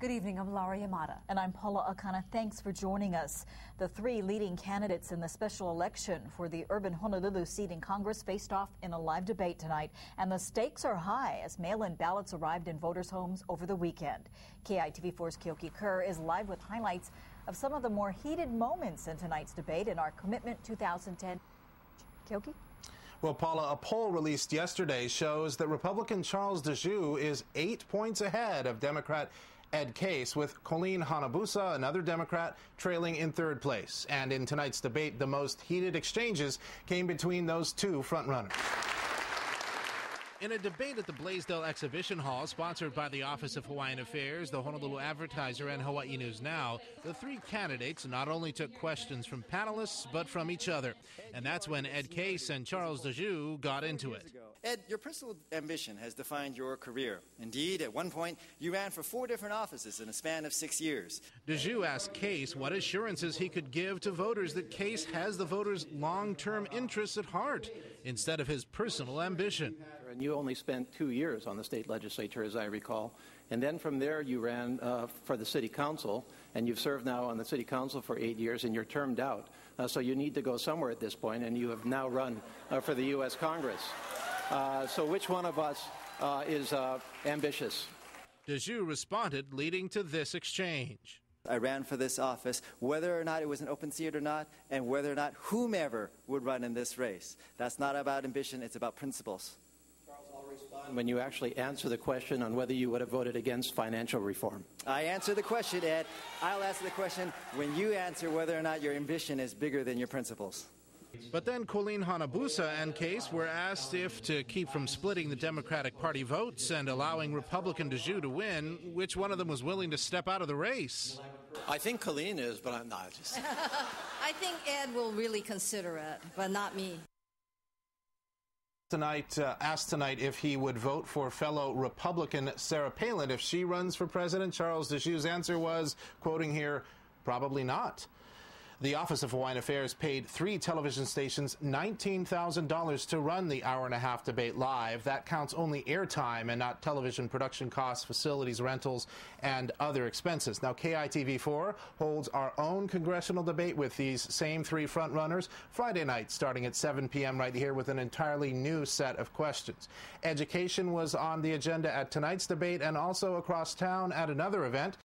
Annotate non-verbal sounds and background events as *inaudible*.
Good evening. I'm Laura Yamada. And I'm Paula Akana. Thanks for joining us. The three leading candidates in the special election for the urban Honolulu seat in Congress faced off in a live debate tonight. And the stakes are high as mail in ballots arrived in voters' homes over the weekend. KITV4's Keoki Kerr is live with highlights of some of the more heated moments in tonight's debate in our Commitment 2010. Keoki? Well, Paula, a poll released yesterday shows that Republican Charles Djou is eight points ahead of Democrat Ed Case, with Colleen Hanabusa, another Democrat, trailing in third place. And in tonight's debate, the most heated exchanges came between those two frontrunners. In a debate at the Blaisdell Exhibition Hall, sponsored by the Office of Hawaiian Affairs, the Honolulu Advertiser, and Hawaii News Now, the three candidates not only took questions from panelists, but from each other. And that's when Ed Case and Charles Djou got into it. Ed, your personal ambition has defined your career. Indeed, at one point, you ran for four different offices in a span of six years. Djou asked Case what assurances he could give to voters that Case has the voters' long term interests at heart instead of his personal ambition. And you only spent two years on the state legislature, as I recall. And then from there, you ran uh, for the city council, and you've served now on the city council for eight years, and you're termed out. Uh, so you need to go somewhere at this point, and you have now run uh, for the U.S. Congress. Uh, so which one of us uh, is uh, ambitious? Djou responded, leading to this exchange. I ran for this office, whether or not it was an open seat or not, and whether or not whomever would run in this race. That's not about ambition, it's about principles. Charles, I'll respond when you actually answer the question on whether you would have voted against financial reform. I answer the question, Ed. I'll answer the question when you answer whether or not your ambition is bigger than your principles. But then Colleen Hanabusa and Case were asked if to keep from splitting the Democratic Party votes and allowing Republican Djou to win, which one of them was willing to step out of the race. I think Colleen is, but I'm not. Just... *laughs* I think Ed will really consider it, but not me. Tonight, uh, asked tonight if he would vote for fellow Republican Sarah Palin if she runs for president. Charles Djou's answer was, quoting here, probably not. The Office of Hawaiian Affairs paid three television stations $19,000 to run the hour and a half debate live. That counts only airtime and not television production costs, facilities rentals, and other expenses. Now, KITV4 holds our own congressional debate with these same three frontrunners Friday night, starting at 7 p.m. right here with an entirely new set of questions. Education was on the agenda at tonight's debate and also across town at another event.